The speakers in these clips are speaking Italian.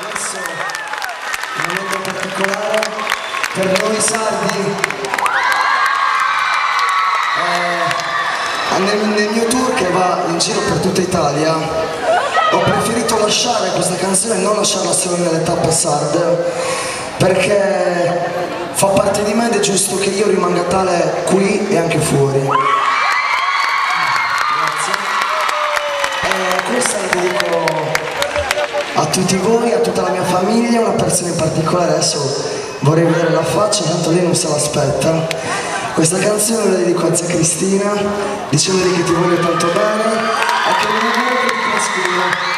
Adesso un momento particolare per noi sardi. Eh, nel, nel mio tour che va in giro per tutta Italia ho preferito lasciare questa canzone e non lasciarla solo nelle tappe sarde perché fa parte di me ed è giusto che io rimanga tale qui e anche fuori. E dedico a tutti voi, a tutta la mia famiglia, una persona in particolare, adesso vorrei vedere la faccia, tanto lei non se l'aspetta. Questa canzone la dedico a zia Cristina, dicendogli che ti voglio tanto bene e che non vuole che ti trascuri.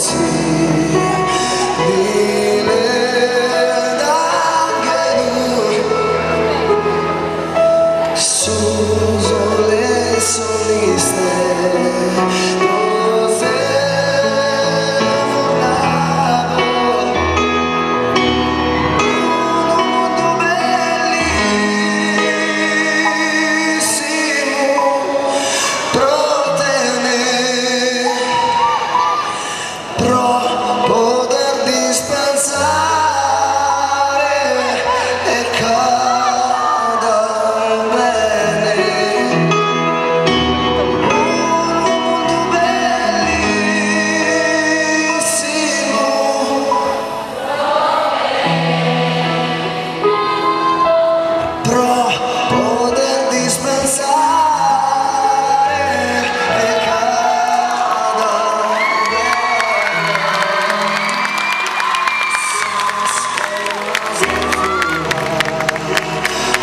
see.